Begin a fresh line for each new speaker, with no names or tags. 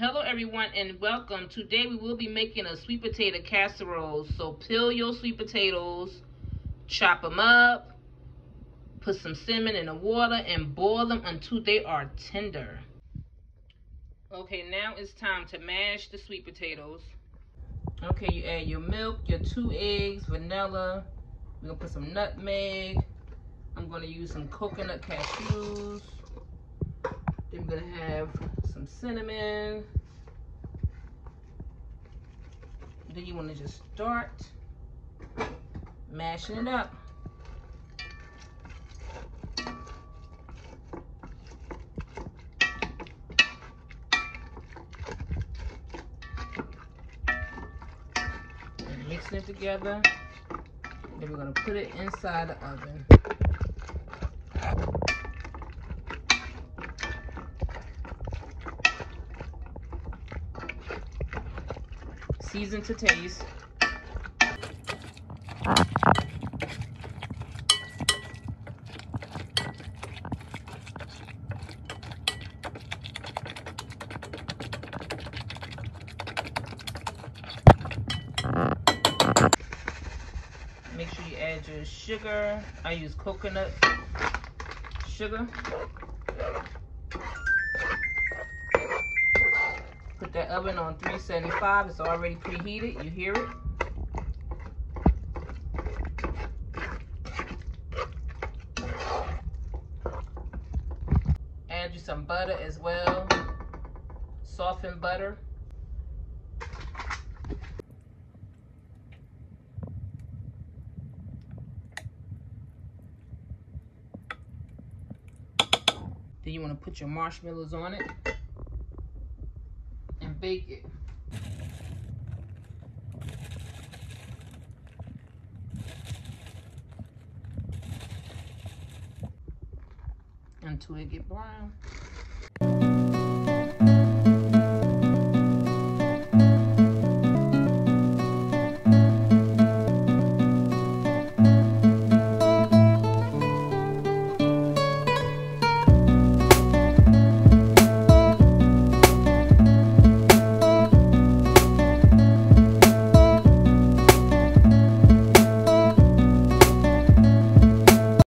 Hello everyone and welcome. Today we will be making a sweet potato casserole. So peel your sweet potatoes, chop them up, put some cinnamon in the water and boil them until they are tender. Okay, now it's time to mash the sweet potatoes. Okay, you add your milk, your two eggs, vanilla. We're gonna put some nutmeg. I'm gonna use some coconut cashews. Then we're gonna have some cinnamon. Then you wanna just start mashing it up. And mixing it together. Then we're gonna put it inside the oven. Season to taste. Make sure you add your sugar. I use coconut sugar. Put that oven on 375. It's already preheated. You hear it? Add you some butter as well. Softened butter. Then you want to put your marshmallows on it bake it. Until it get brown.